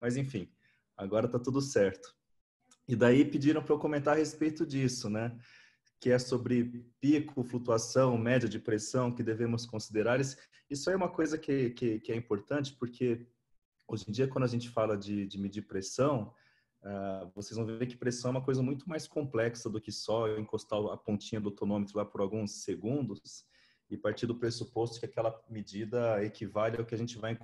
Mas enfim, agora está tudo certo. E daí pediram para eu comentar a respeito disso, né? Que é sobre pico, flutuação, média de pressão que devemos considerar. Isso aí é uma coisa que, que, que é importante, porque hoje em dia, quando a gente fala de, de medir pressão, uh, vocês vão ver que pressão é uma coisa muito mais complexa do que só encostar a pontinha do tonômetro lá por alguns segundos e partir do pressuposto que aquela medida equivale ao que a gente vai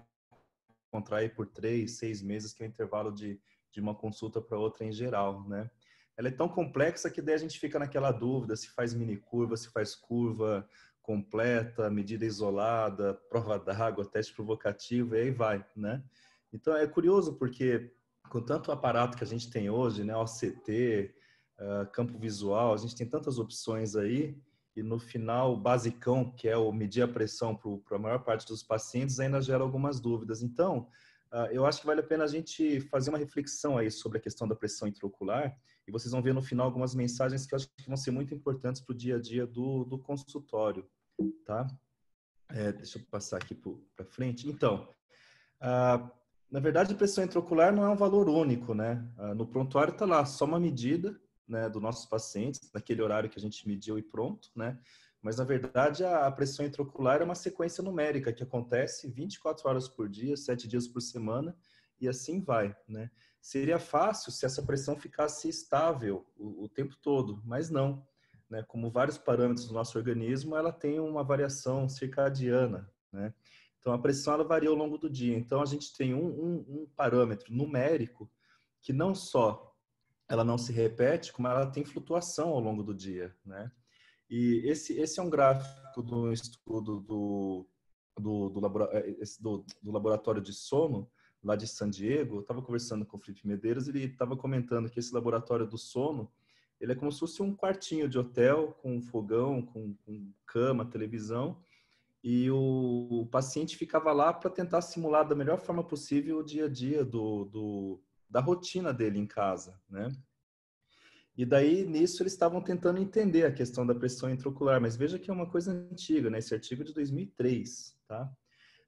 encontrar aí por três, seis meses, que é o intervalo de, de uma consulta para outra em geral, né? Ela é tão complexa que daí a gente fica naquela dúvida se faz mini curva, se faz curva completa, medida isolada, prova d'água, teste provocativo, e aí vai, né? Então é curioso porque com tanto aparato que a gente tem hoje, né, OCT, uh, ah, campo visual, a gente tem tantas opções aí, e no final, o basicão, que é o medir a pressão para a maior parte dos pacientes, ainda gera algumas dúvidas. Então, uh, eu acho que vale a pena a gente fazer uma reflexão aí sobre a questão da pressão intraocular, e vocês vão ver no final algumas mensagens que eu acho que vão ser muito importantes para o dia a dia do, do consultório, tá? É, deixa eu passar aqui para frente. Então, uh, na verdade, a pressão intraocular não é um valor único, né? Uh, no prontuário está lá, só uma medida, né, dos nossos pacientes, naquele horário que a gente mediu e pronto, né? Mas, na verdade, a pressão intraocular é uma sequência numérica que acontece 24 horas por dia, 7 dias por semana, e assim vai, né? Seria fácil se essa pressão ficasse estável o, o tempo todo, mas não. Né? Como vários parâmetros do nosso organismo, ela tem uma variação circadiana, né? Então, a pressão ela varia ao longo do dia. Então, a gente tem um, um, um parâmetro numérico que não só ela não se repete, como ela tem flutuação ao longo do dia, né? E esse, esse é um gráfico do estudo do, do, do, é, do, do laboratório de sono, lá de San Diego. Eu estava conversando com o Felipe Medeiros ele estava comentando que esse laboratório do sono, ele é como se fosse um quartinho de hotel com fogão, com, com cama, televisão, e o, o paciente ficava lá para tentar simular da melhor forma possível o dia a dia do, do, da rotina dele em casa, né? E daí, nisso, eles estavam tentando entender a questão da pressão intraocular, mas veja que é uma coisa antiga, né? Esse artigo é de 2003, tá?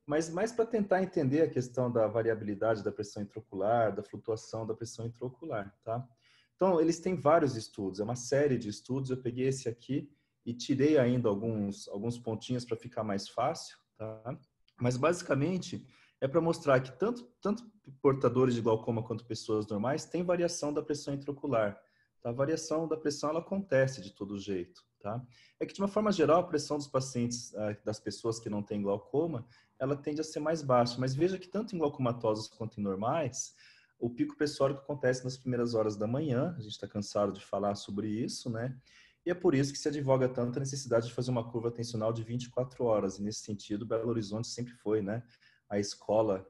Mas mais para tentar entender a questão da variabilidade da pressão intraocular, da flutuação da pressão intraocular, tá? Então, eles têm vários estudos, é uma série de estudos, eu peguei esse aqui e tirei ainda alguns, alguns pontinhos para ficar mais fácil, tá? Mas, basicamente, é para mostrar que tanto, tanto portadores de glaucoma quanto pessoas normais têm variação da pressão intraocular. Tá? A variação da pressão ela acontece de todo jeito. Tá? É que, de uma forma geral, a pressão dos pacientes, ah, das pessoas que não têm glaucoma, ela tende a ser mais baixa. Mas veja que tanto em glaucomatosos quanto em normais, o pico pressórico acontece nas primeiras horas da manhã. A gente está cansado de falar sobre isso, né? E é por isso que se advoga tanto a necessidade de fazer uma curva tensional de 24 horas. E nesse sentido, Belo Horizonte sempre foi, né? A escola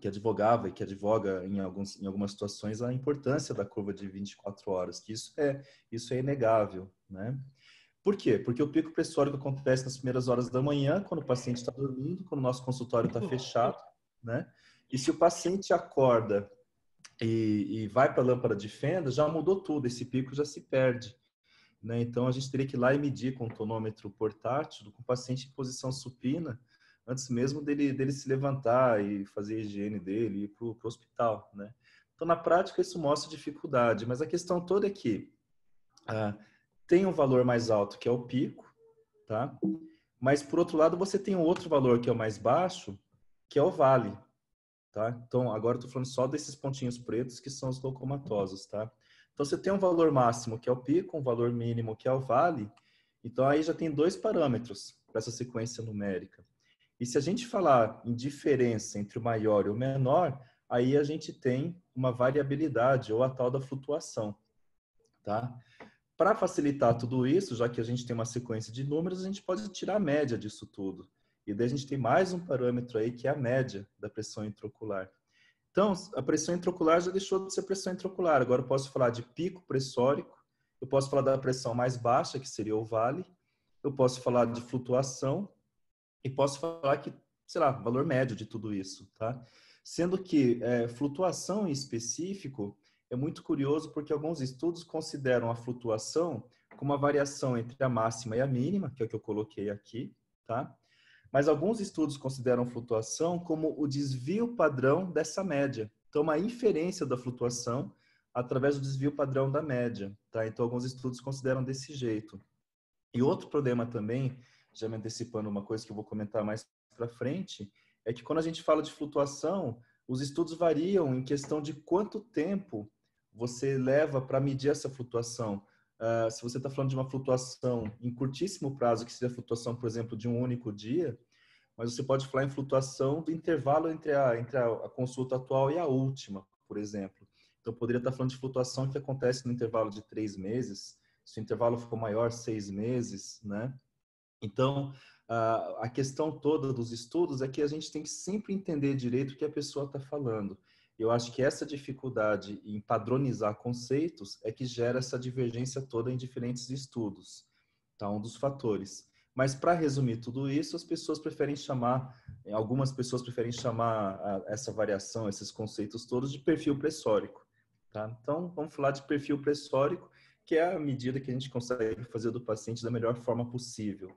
que advogava e que advoga em, alguns, em algumas situações a importância da curva de 24 horas, que isso é, isso é inegável, né? Por quê? Porque o pico pressórico acontece nas primeiras horas da manhã, quando o paciente está dormindo, quando o nosso consultório está fechado, né? E se o paciente acorda e, e vai para a lâmpada de fenda, já mudou tudo, esse pico já se perde. Né? Então, a gente teria que ir lá e medir com o tonômetro portátil, com o paciente em posição supina, antes mesmo dele, dele se levantar e fazer a higiene dele e ir para o hospital, né? Então, na prática, isso mostra dificuldade, mas a questão toda é que ah, tem um valor mais alto, que é o pico, tá? Mas, por outro lado, você tem um outro valor, que é o mais baixo, que é o vale, tá? Então, agora eu estou falando só desses pontinhos pretos, que são os glaucomatosos, tá? Então, você tem um valor máximo, que é o pico, um valor mínimo, que é o vale, então aí já tem dois parâmetros para essa sequência numérica. E se a gente falar em diferença entre o maior e o menor, aí a gente tem uma variabilidade ou a tal da flutuação, tá? Para facilitar tudo isso, já que a gente tem uma sequência de números, a gente pode tirar a média disso tudo. E daí a gente tem mais um parâmetro aí que é a média da pressão intraocular. Então, a pressão intraocular já deixou de ser pressão intraocular. Agora eu posso falar de pico pressórico, eu posso falar da pressão mais baixa, que seria o vale, eu posso falar de flutuação, e posso falar que, sei lá, valor médio de tudo isso, tá? Sendo que é, flutuação em específico é muito curioso porque alguns estudos consideram a flutuação como a variação entre a máxima e a mínima, que é o que eu coloquei aqui, tá? Mas alguns estudos consideram flutuação como o desvio padrão dessa média, Então, uma inferência da flutuação através do desvio padrão da média, tá? Então, alguns estudos consideram desse jeito. E outro problema também, já me antecipando uma coisa que eu vou comentar mais para frente, é que quando a gente fala de flutuação, os estudos variam em questão de quanto tempo você leva para medir essa flutuação. Uh, se você está falando de uma flutuação em curtíssimo prazo, que seria a flutuação, por exemplo, de um único dia, mas você pode falar em flutuação do intervalo entre a, entre a, a consulta atual e a última, por exemplo. Então, poderia estar tá falando de flutuação que acontece no intervalo de três meses, se o intervalo for maior, seis meses, né? Então, a questão toda dos estudos é que a gente tem que sempre entender direito o que a pessoa está falando. Eu acho que essa dificuldade em padronizar conceitos é que gera essa divergência toda em diferentes estudos. Tá? Um dos fatores. Mas para resumir tudo isso, as pessoas preferem chamar, algumas pessoas preferem chamar essa variação, esses conceitos todos de perfil pressórico. Tá? Então, vamos falar de perfil pressórico, que é a medida que a gente consegue fazer do paciente da melhor forma possível.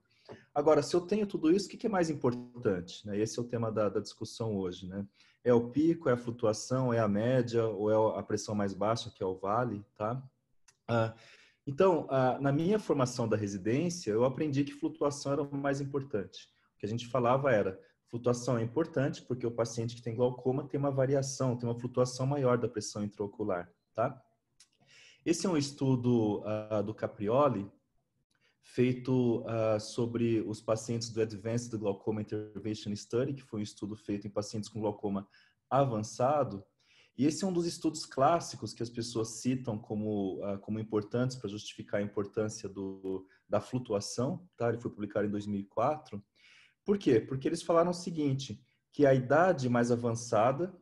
Agora, se eu tenho tudo isso, o que é mais importante? Né? Esse é o tema da, discussão hoje. Né? É o pico, é a flutuação, é a média ou é a pressão mais baixa, que é o vale? Tá? Ah, então, ah, na minha formação da residência, eu aprendi que flutuação era o mais importante. O que a gente falava era, flutuação é importante porque o paciente que tem glaucoma tem uma variação, tem uma flutuação maior da pressão intraocular. Tá? Esse é um estudo uh, do Caprioli, feito uh, sobre os pacientes do Advanced Glaucoma Intervention Study, que foi um estudo feito em pacientes com glaucoma avançado. E esse é um dos estudos clássicos que as pessoas citam como, uh, como importantes para justificar a importância do, da flutuação. Tá? Ele foi publicado em 2004. Por quê? Porque eles falaram o seguinte, que a idade mais avançada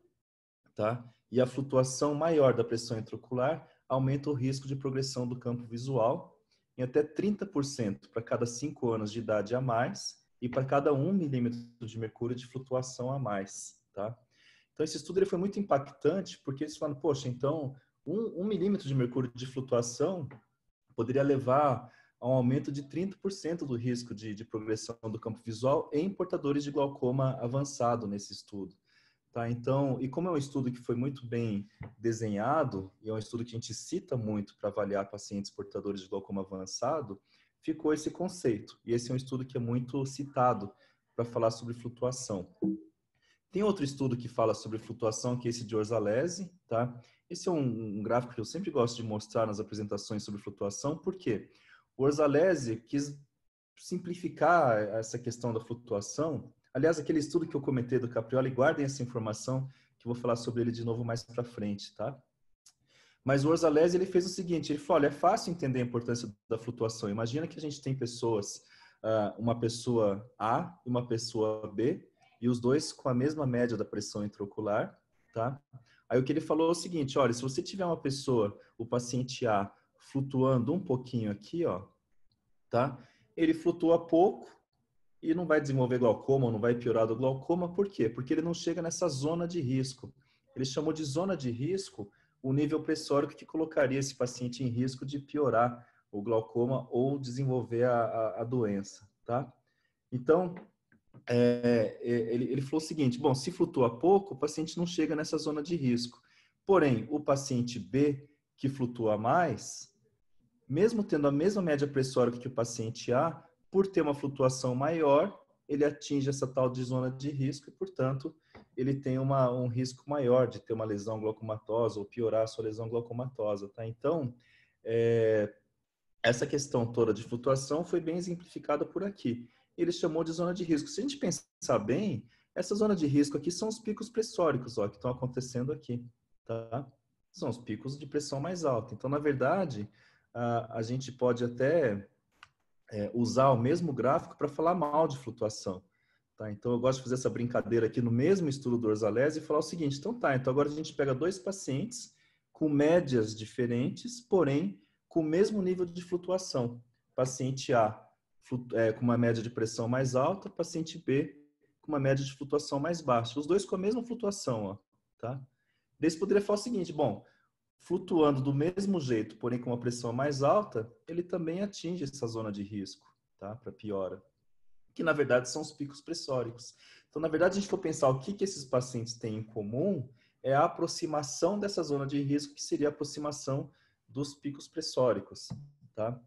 tá? e a flutuação maior da pressão intraocular aumenta o risco de progressão do campo visual em até 30% para cada 5 anos de idade a mais e para cada 1 milímetro de mercúrio de flutuação a mais, tá? Então, esse estudo ele foi muito impactante porque eles falaram, poxa, então, 1, 1 milímetro de mercúrio de flutuação poderia levar a um aumento de 30% do risco de, de progressão do campo visual em portadores de glaucoma avançado nesse estudo. Tá? Então, e como é um estudo que foi muito bem desenhado, e é um estudo que a gente cita muito para avaliar pacientes portadores de glaucoma avançado, ficou esse conceito. E esse é um estudo que é muito citado para falar sobre flutuação. Tem outro estudo que fala sobre flutuação, que é esse de Orzalesi, tá? Esse é um, um gráfico que eu sempre gosto de mostrar nas apresentações sobre flutuação, porque o Orzalesi quis simplificar essa questão da flutuação Aliás, aquele estudo que eu comentei do Caprioli, guardem essa informação, que eu vou falar sobre ele de novo mais para frente, tá? Mas o Orzalesi, ele fez o seguinte, ele falou, olha, é fácil entender a importância da flutuação. Imagina que a gente tem pessoas, ah, uma pessoa A e uma pessoa B, e os dois com a mesma média da pressão intraocular, tá? Aí o que ele falou é o seguinte, olha, se você tiver uma pessoa, o paciente A, flutuando um pouquinho aqui, ó, tá? Ele flutua pouco, e não vai desenvolver glaucoma, não vai piorar do glaucoma, por quê? Porque ele não chega nessa zona de risco. Ele chamou de zona de risco o nível pressórico que colocaria esse paciente em risco de piorar o glaucoma ou desenvolver a, a, a doença, tá? Então, é, é, ele, ele falou o seguinte, bom, se flutua pouco, o paciente não chega nessa zona de risco. Porém, o paciente B, que flutua mais, mesmo tendo a mesma média pressórica que o paciente A, por ter uma flutuação maior, ele atinge essa tal de zona de risco e, portanto, ele tem uma, um risco maior de ter uma lesão glaucomatosa ou piorar a sua lesão glaucomatosa, tá? Então, é, essa questão toda de flutuação foi bem exemplificada por aqui. Ele chamou de zona de risco. Se a gente pensar bem, essa zona de risco aqui são os picos pressóricos, ó, que estão acontecendo aqui, tá? São os picos de pressão mais alta. Então, na verdade, a, a gente pode até é, usar o mesmo gráfico para falar mal de flutuação. Tá? Então, eu gosto de fazer essa brincadeira aqui no mesmo estudo do Orzales e falar o seguinte, então tá, então agora a gente pega dois pacientes com médias diferentes, porém com o mesmo nível de flutuação. Paciente A é, com uma média de pressão mais alta, paciente B com uma média de flutuação mais baixa. Os dois com a mesma flutuação, ó, tá? Daí você poderia falar o seguinte, bom, flutuando do mesmo jeito, porém com uma pressão mais alta, ele também atinge essa zona de risco, tá? Para piora. Que na verdade são os picos pressóricos. Então, na verdade, a gente for pensar o que, que esses pacientes têm em comum, é a aproximação dessa zona de risco, que seria a aproximação dos picos pressóricos, tá?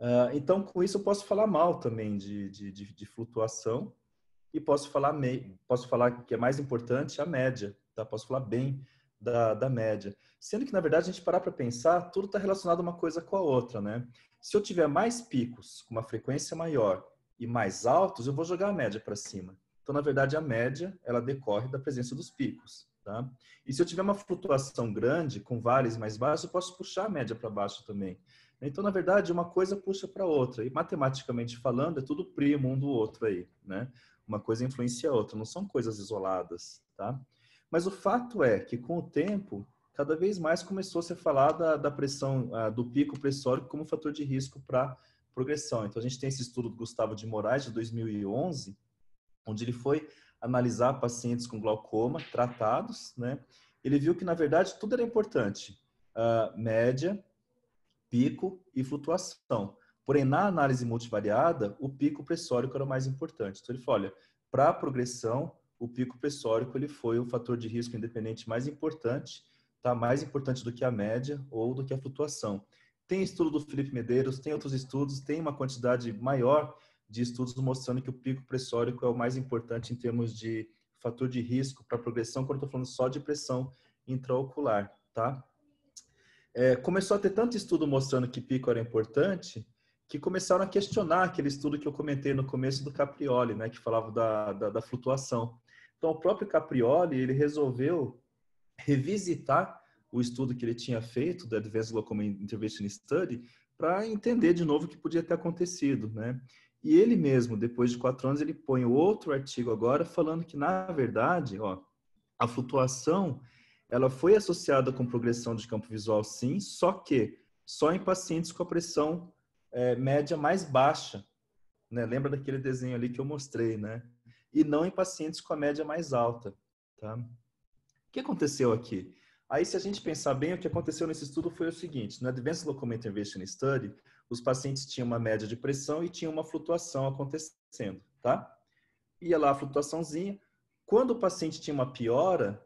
Uh, então, com isso, eu posso falar mal também de, de, de, de flutuação e posso falar, mei, posso falar que é mais importante a média, tá? Posso falar bem da, da média. Sendo que, na verdade, a gente parar para pensar, tudo está relacionado uma coisa com a outra, né? Se eu tiver mais picos com uma frequência maior e mais altos, eu vou jogar a média para cima. Então, na verdade, a média, ela decorre da presença dos picos, tá? E se eu tiver uma flutuação grande, com vales mais baixos, eu posso puxar a média para baixo também. Então, na verdade, uma coisa puxa para outra. E matematicamente falando, é tudo primo um do outro aí, né? Uma coisa influencia a outra, não são coisas isoladas, tá? Mas o fato é que com o tempo, cada vez mais começou a ser falar da, pressão, uh, do pico pressórico como fator de risco para progressão. Então, a gente tem esse estudo do Gustavo de Moraes, de 2011, onde ele foi analisar pacientes com glaucoma tratados, né? Ele viu que, na verdade, tudo era importante. Uh, média, pico e flutuação. Porém, na análise multivariada, o pico pressórico era o mais importante. Então, ele falou, olha, para a progressão, o pico pressórico ele foi o fator de risco independente mais importante tá mais importante do que a média ou do que a flutuação. Tem estudo do Felipe Medeiros, tem outros estudos, tem uma quantidade maior de estudos mostrando que o pico pressórico é o mais importante em termos de fator de risco para progressão, quando estou falando só de pressão intraocular, tá? É, começou a ter tanto estudo mostrando que pico era importante, que começaram a questionar aquele estudo que eu comentei no começo do Caprioli, né, que falava da, da, da flutuação. Então, o próprio Caprioli, ele resolveu revisitar o estudo que ele tinha feito, do Advanced Glaucoma Intervention Study, para entender de novo o que podia ter acontecido, né? E ele mesmo, depois de quatro anos, ele põe outro artigo agora falando que, na verdade, ó, a flutuação ela foi associada com progressão de campo visual, sim, só que só em pacientes com a pressão é, média mais baixa. Né? Lembra daquele desenho ali que eu mostrei, né? E não em pacientes com a média mais alta. Tá? O que aconteceu aqui? Aí, se a gente pensar bem, o que aconteceu nesse estudo foi o seguinte: no Advanced Glaucoma Intervention Study, os pacientes tinham uma média de pressão e tinham uma flutuação acontecendo, tá? Ia lá a flutuaçãozinha. Quando o paciente tinha uma piora,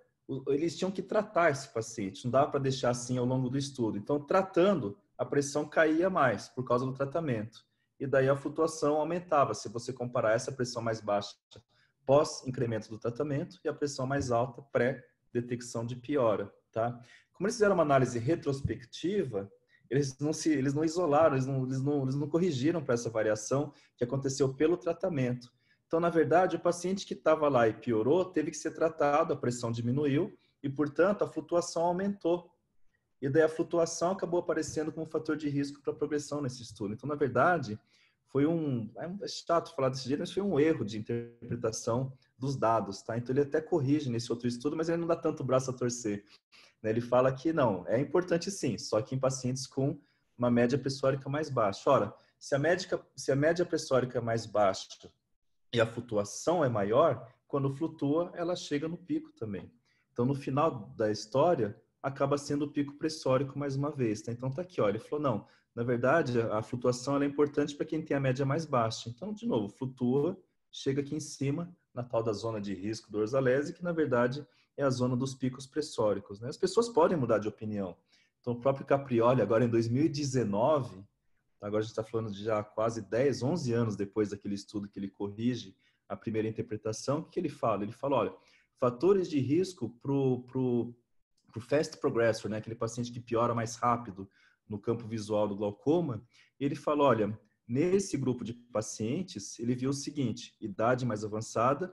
eles tinham que tratar esse paciente, não dava para deixar assim ao longo do estudo. Então, tratando, a pressão caía mais por causa do tratamento. E daí a flutuação aumentava, se você comparar essa pressão mais baixa pós incremento do tratamento e a pressão mais alta pré detecção de piora, tá? Como eles fizeram uma análise retrospectiva, eles não se, eles não isolaram, eles não, eles não, eles não corrigiram para essa variação que aconteceu pelo tratamento. Então, na verdade, o paciente que estava lá e piorou teve que ser tratado, a pressão diminuiu e, portanto, a flutuação aumentou. E daí a flutuação acabou aparecendo como fator de risco para progressão nesse estudo. Então, na verdade, foi um, é chato falar desse jeito, mas foi um erro de interpretação dos dados, tá? Então ele até corrige nesse outro estudo, mas ele não dá tanto braço a torcer. Né? Ele fala que não, é importante sim, só que em pacientes com uma média pressórica mais baixa. Ora, se a, médica, se a média pressórica é mais baixa e a flutuação é maior, quando flutua, ela chega no pico também. Então, no final da história, acaba sendo o pico pressórico mais uma vez. Tá? Então, tá aqui, olha, ele falou, não, na verdade, a flutuação é importante para quem tem a média mais baixa. Então, de novo, flutua, chega aqui em cima, na tal da zona de risco dorsalese, que na verdade é a zona dos picos pressóricos. Né? As pessoas podem mudar de opinião. Então, o próprio Caprioli, agora em 2019, agora a gente está falando de já quase 10, 11 anos depois daquele estudo que ele corrige a primeira interpretação, o que ele fala? Ele fala, olha, fatores de risco para o pro, pro fast progressor, né? aquele paciente que piora mais rápido no campo visual do glaucoma, ele fala, olha, Nesse grupo de pacientes, ele viu o seguinte: idade mais avançada,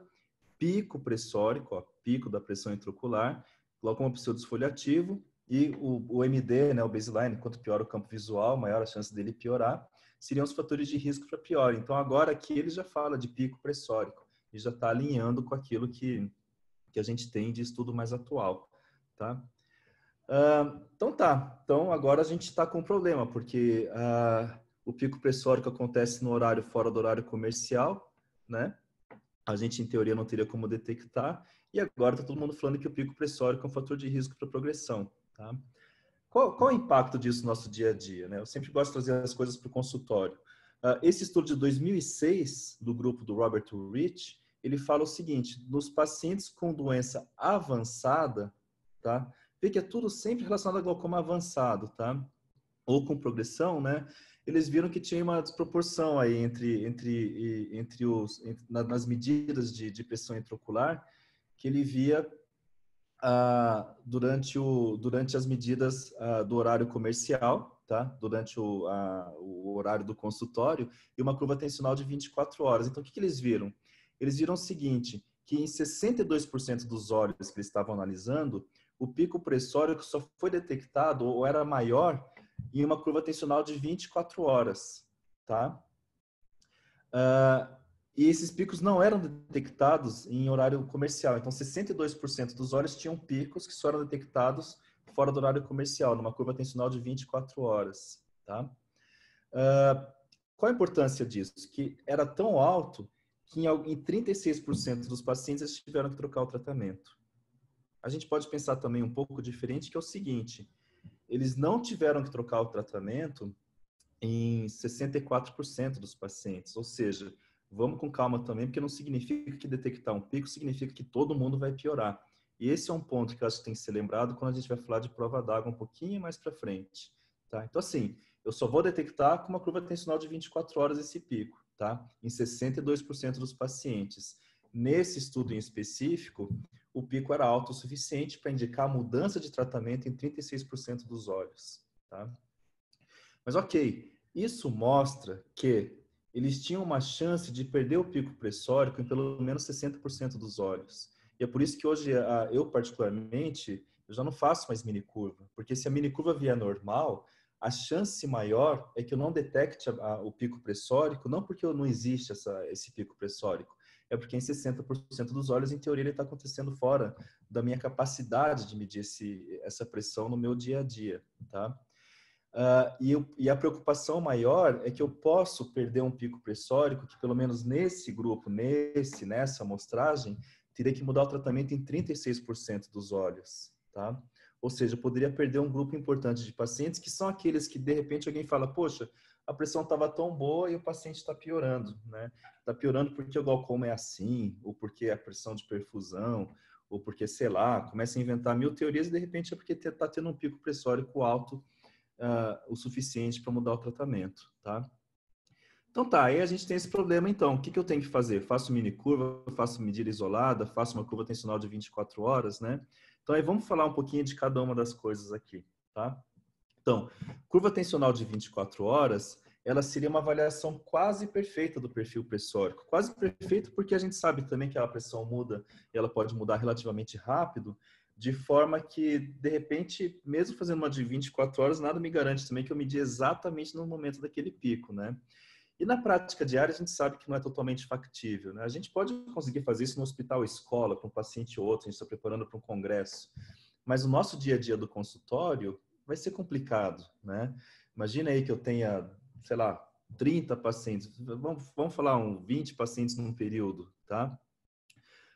pico pressórico, ó, pico da pressão intraocular, glaucoma pseudosfoliativo e o, o MD, né, o baseline, quanto pior o campo visual, maior a chance dele piorar, seriam os fatores de risco para pior. Então, agora aqui ele já fala de pico pressórico e já está alinhando com aquilo que, que a gente tem de estudo mais atual, tá? Uh, então tá, então agora a gente está com um problema, porque uh, o pico pressórico acontece no horário fora do horário comercial, né? A gente, em teoria, não teria como detectar. E agora está todo mundo falando que o pico pressórico é um fator de risco para progressão, tá? Qual, qual, o impacto disso no nosso dia a dia, né? Eu sempre gosto de trazer as coisas para o consultório. Uh, esse estudo de 2006, do grupo do Robert Rich, ele fala o seguinte, nos pacientes com doença avançada, tá? Vê que é tudo sempre relacionado a glaucoma avançado, tá? Ou com progressão, né? Eles viram que tinha uma desproporção aí entre, entre, entre os, entre, nas medidas de, de pressão intraocular que ele via ah, durante, o, durante as medidas ah, do horário comercial, tá? durante o, ah, o horário do consultório, e uma curva tensional de 24 horas. Então, o que, que eles viram? Eles viram o seguinte, que em 62% dos olhos que eles estavam analisando, o pico pressório só foi detectado ou era maior em uma curva tensional de 24 horas, tá? Uh, e esses picos não eram detectados em horário comercial. Então, 62% dos olhos tinham picos que só eram detectados fora do horário comercial, numa curva tensional de 24 horas. Tá? Uh, qual a importância disso? Que era tão alto que em 36% dos pacientes tiveram que trocar o tratamento. A gente pode pensar também um pouco diferente, que é o seguinte, eles não tiveram que trocar o tratamento em 64% dos pacientes, ou seja, vamos com calma também, porque não significa que detectar um pico significa que todo mundo vai piorar. E esse é um ponto que eu acho que tem que ser lembrado quando a gente vai falar de prova d'água um pouquinho mais para frente. Tá? Então, assim, eu só vou detectar com uma curva tensional de 24 horas esse pico, tá? em 62% dos pacientes. Nesse estudo em específico, o pico era alto o suficiente para indicar mudança de tratamento em 36% dos olhos. Tá? Mas, ok, isso mostra que eles tinham uma chance de perder o pico pressórico em pelo menos 60% dos olhos. E é por isso que hoje eu particularmente eu já não faço mais mini curva, porque se a mini curva vier normal, a chance maior é que eu não detecte o pico pressórico, não porque não existe essa, esse pico pressórico, é porque em 60% dos olhos, em teoria, ele está acontecendo fora da minha capacidade de medir esse, essa pressão no meu dia a dia, tá? Uh, e, eu, e, a preocupação maior é que eu posso perder um pico pressórico que, pelo menos nesse grupo, nesse, nessa amostragem, teria que mudar o tratamento em 36% dos olhos, tá? Ou seja, eu poderia perder um grupo importante de pacientes que são aqueles que, de repente, alguém fala, poxa, a pressão estava tão boa e o paciente está piorando, né? Está piorando porque o glaucoma é assim, ou porque a pressão de perfusão, ou porque, sei lá, começa a inventar mil teorias e, de repente, é porque está tendo um pico pressórico alto uh, o suficiente para mudar o tratamento, tá? Então tá, aí a gente tem esse problema então. O que, que eu tenho que fazer? Faço mini curva, faço medida isolada, faço uma curva tensional de 24 horas, né? Então aí vamos falar um pouquinho de cada uma das coisas aqui, tá? Então, curva tensional de 24 horas, ela seria uma avaliação quase perfeita do perfil pressórico. Quase perfeito porque a gente sabe também que a pressão muda, ela pode mudar relativamente rápido, de forma que, de repente, mesmo fazendo uma de 24 horas, nada me garante também que eu medi exatamente no momento daquele pico, né? E na prática diária, a gente sabe que não é totalmente factível, né? A gente pode conseguir fazer isso no hospital escola, para um paciente ou outro, a gente está preparando para um congresso, mas o nosso dia a dia do consultório vai ser complicado, né? Imagina aí que eu tenha, sei lá, 30 pacientes, vamos, vamos falar um 20 pacientes num período, tá?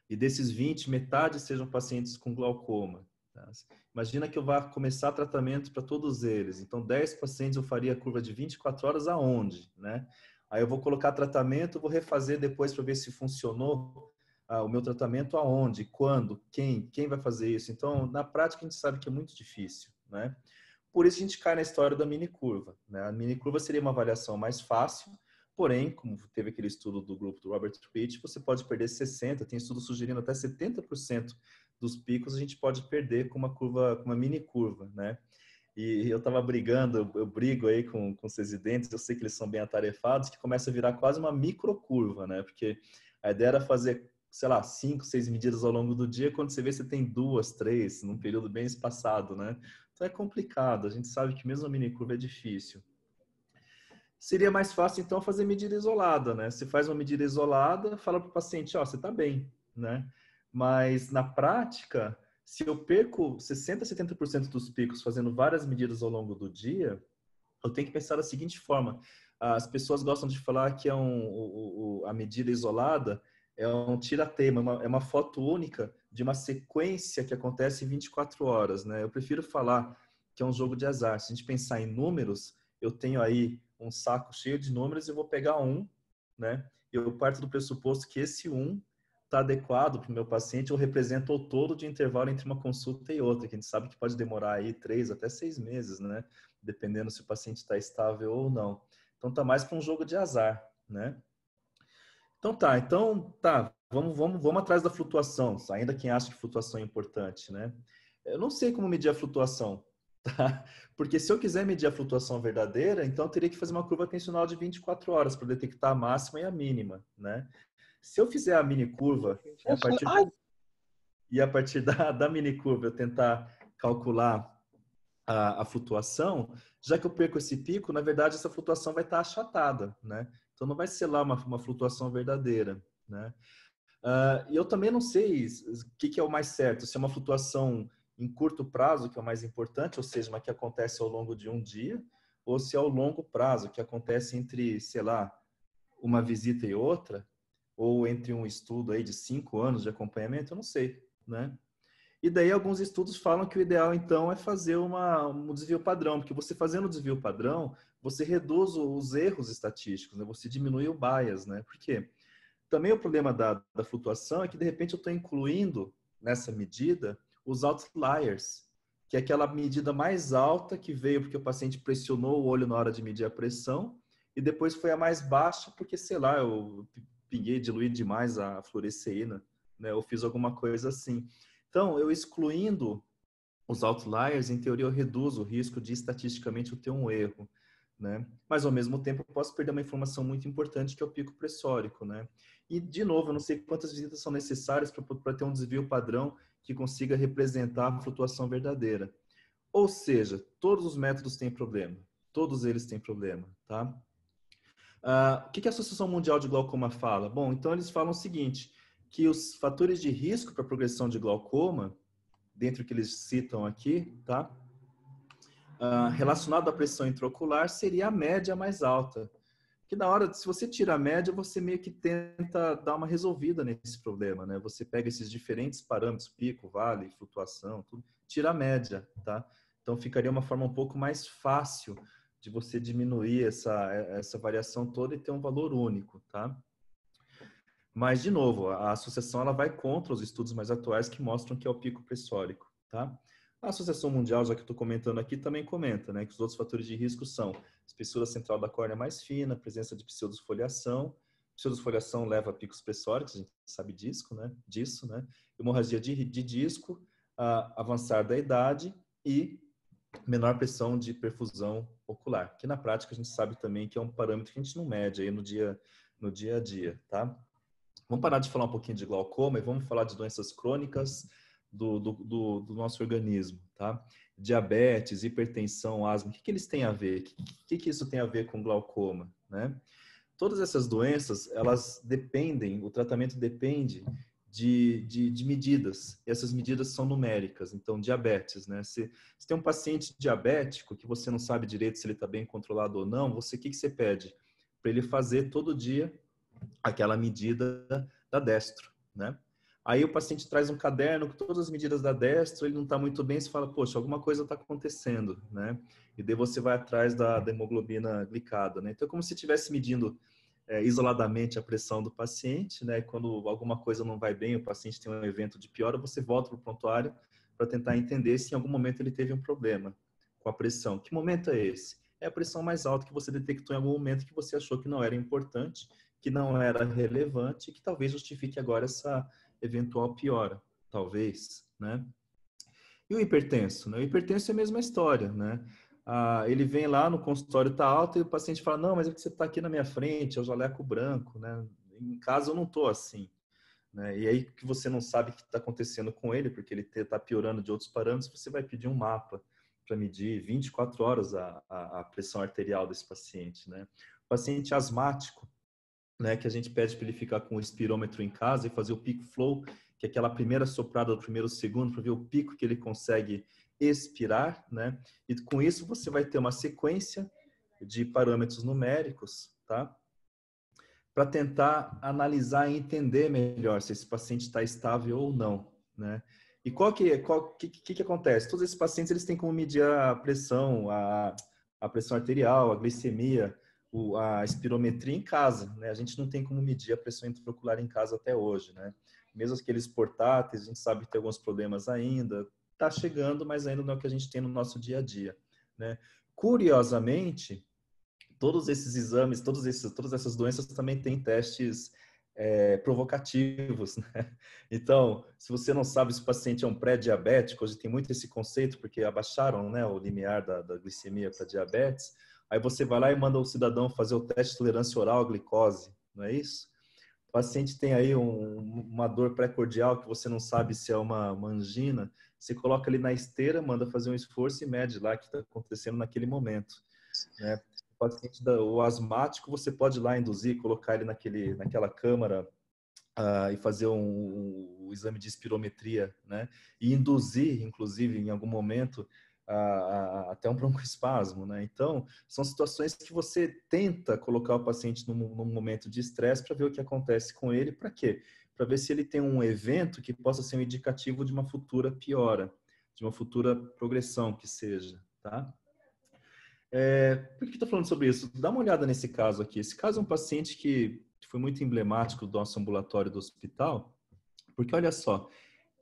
e desses 20, metade sejam pacientes com glaucoma. Tá? Imagina que eu vá começar tratamento para todos eles. Então, 10 pacientes eu faria a curva de 24 horas aonde, né? Aí eu vou colocar tratamento, vou refazer depois para ver se funcionou ah, o meu tratamento aonde, quando, quem, quem vai fazer isso. Então, na prática, a gente sabe que é muito difícil, né? Por isso a gente cai na história da mini curva. Né? A mini curva seria uma avaliação mais fácil, Porém, como teve aquele estudo do grupo do Robert Pitt, você pode perder 60%, tem estudos sugerindo até 70% dos picos a gente pode perder com uma curva, com uma mini curva, né? E eu estava brigando, eu, brigo aí com, com os residentes, eu sei que eles são bem atarefados, que começa a virar quase uma micro curva, né? Porque a ideia era fazer, sei lá, cinco, seis medidas ao longo do dia, quando você vê você tem duas, três, num período bem espaçado, né? Então é complicado, a gente sabe que mesmo a mini curva é difícil. Seria mais fácil, então, fazer medida isolada, né? Você faz uma medida isolada, fala para o paciente, ó, oh, você está bem, né? Mas, na prática, se eu perco 60%, 70% dos picos fazendo várias medidas ao longo do dia, eu tenho que pensar da seguinte forma. As pessoas gostam de falar que é um, o, o, a medida isolada é um tiratema, é uma, é uma foto única de uma sequência que acontece em 24 horas, né? Eu prefiro falar que é um jogo de azar. Se a gente pensar em números, eu tenho aí um saco cheio de números e vou pegar um, né? Eu parto do pressuposto que esse um está adequado para o meu paciente ou representa o todo de intervalo entre uma consulta e outra, que a gente sabe que pode demorar aí três até seis meses, né? Dependendo se o paciente está estável ou não. Então tá mais para um jogo de azar, né? Então tá, então tá, vamos, vamos, vamos atrás da flutuação, ainda quem acha que flutuação é importante, né? Eu não sei como medir a flutuação, tá? Porque se eu quiser medir a flutuação verdadeira, então eu teria que fazer uma curva tensional de 24 horas para detectar a máxima e a mínima, né? Se eu fizer a mini curva e a partir, e a partir da, da mini curva eu tentar calcular a, a, flutuação, já que eu perco esse pico, na verdade essa flutuação vai estar achatada, né? Então não vai ser lá uma, uma flutuação verdadeira, né? Uh, eu também não sei o que, que, é o mais certo, se é uma flutuação em curto prazo, que é o mais importante, ou seja, uma que acontece ao longo de um dia, ou se é ao longo prazo, que acontece entre, sei lá, uma visita e outra, ou entre um estudo aí de cinco anos de acompanhamento, eu não sei, né? E daí alguns estudos falam que o ideal então é fazer uma, um desvio padrão, porque você fazendo o desvio padrão, você reduz os erros estatísticos, né? Você diminui o bias, né? Por quê? Também o problema da, da flutuação é que de repente eu estou incluindo nessa medida os outliers, que é aquela medida mais alta que veio porque o paciente pressionou o olho na hora de medir a pressão e depois foi a mais baixa porque, sei lá, eu pinguei, diluí demais a fluoresceína, né? Eu fiz alguma coisa assim. Então, eu excluindo os outliers, em teoria eu reduzo o risco de estatisticamente eu ter um erro, né? Mas ao mesmo tempo eu posso perder uma informação muito importante que é o pico pressórico, né? E de novo, eu não sei quantas visitas são necessárias para ter um desvio padrão que consiga representar a flutuação verdadeira. Ou seja, todos os métodos têm problema, todos eles têm problema, tá? Uh, o que, a Associação Mundial de Glaucoma fala? Bom, então eles falam o seguinte, que os fatores de risco para progressão de glaucoma, dentro que eles citam aqui, tá? Uh, relacionado à pressão intraocular, seria a média mais alta. Que na hora, se você tira a média, você meio que tenta dar uma resolvida nesse problema, né? Você pega esses diferentes parâmetros, pico, vale, flutuação, tudo, tira a média, tá? Então ficaria uma forma um pouco mais fácil de você diminuir essa, essa variação toda e ter um valor único, tá? Mas, de novo, a associação ela vai contra os estudos mais atuais que mostram que é o pico pressórico, tá? A Associação Mundial, já que estou comentando aqui, também comenta né, que os outros fatores de risco são espessura central da córnea mais fina, presença de pseudosfoliação, pseudosfoliação leva a picos pressóricos, a gente sabe disso, né? Disso, né? Hemorragia de, de disco, avançar da idade e menor pressão de perfusão ocular, que na prática a gente sabe também que é um parâmetro que a gente não mede aí no dia, no dia a dia, tá? Vamos parar de falar um pouquinho de glaucoma e vamos falar de doenças crônicas do, do, do, do nosso organismo, tá? Diabetes, hipertensão, asma, o que, que eles têm a ver? O que, que isso tem a ver com glaucoma, né? Todas essas doenças, elas dependem, o tratamento depende de, de, de, medidas. Essas medidas são numéricas. Então, diabetes, né? Se, se tem um paciente diabético que você não sabe direito se ele está bem controlado ou não, você o que, que você pede? Para ele fazer todo dia aquela medida da destro, né? Aí o paciente traz um caderno com todas as medidas da destro, ele não está muito bem, você fala, poxa, alguma coisa está acontecendo, né? E daí você vai atrás da, da hemoglobina glicada, né? Então, é como se estivesse medindo é, isoladamente a pressão do paciente, né? Quando alguma coisa não vai bem, o paciente tem um evento de piora, você volta para o prontuário para tentar entender se em algum momento ele teve um problema com a pressão. Que momento é esse? É a pressão mais alta que você detectou em algum momento que você achou que não era importante, que não era relevante, que talvez justifique agora essa eventual piora, talvez, né? E o hipertenso, né? O hipertenso é a mesma história, né? ah, ele vem lá no consultório tá alto e o paciente fala não, mas é que você está aqui na minha frente, é o jaleco branco, né? Em casa eu não tô assim, né? E aí que você não sabe o que está acontecendo com ele, porque ele está piorando de outros parâmetros, você vai pedir um mapa para medir 24 horas a, a, a, pressão arterial desse paciente, né? O paciente asmático, né? Que a gente pede para ele ficar com o espirômetro em casa e fazer o peak flow, que é aquela primeira soprada do primeiro segundo para ver o pico que ele consegue expirar, né? E com isso você vai ter uma sequência de parâmetros numéricos, tá? Para tentar analisar e entender melhor se esse paciente está estável ou não, né? E qual que, qual que, que, que acontece? Todos esses pacientes eles têm como medir a pressão, a, a pressão arterial, a glicemia, o, a espirometria em casa, né? A gente não tem como medir a pressão intraocular em casa até hoje, né? Mesmo aqueles portáteis, a gente sabe que tem alguns problemas ainda. Está chegando, mas ainda não é o que a gente tem no nosso dia a dia. Né? Curiosamente, todos esses exames, todos esses, todas essas doenças também têm testes é, provocativos. Né? Então, se você não sabe se o paciente é um pré-diabético, hoje tem muito esse conceito, porque abaixaram né, o limiar da, da glicemia para diabetes, aí você vai lá e manda o cidadão fazer o teste de tolerância oral à glicose, não é isso? O paciente tem aí um, uma dor pré-cordial que você não sabe se é uma, uma angina, você coloca ele na esteira, manda fazer um esforço e mede lá o que está acontecendo naquele momento. Né? O paciente da, o asmático, você pode lá induzir, colocar ele naquele, naquela câmara uh, e fazer um, um, um, exame de espirometria, né? E induzir, inclusive, em algum momento, até um broncoespasmo, né? Então, são situações que você tenta colocar o paciente num, num momento de estresse para ver o que acontece com ele, para quê? Para ver se ele tem um evento que possa ser um indicativo de uma futura piora, de uma futura progressão que seja, tá? É, por que estou falando sobre isso? Dá uma olhada nesse caso aqui. Esse caso é um paciente que foi muito emblemático do nosso ambulatório do hospital, porque olha só,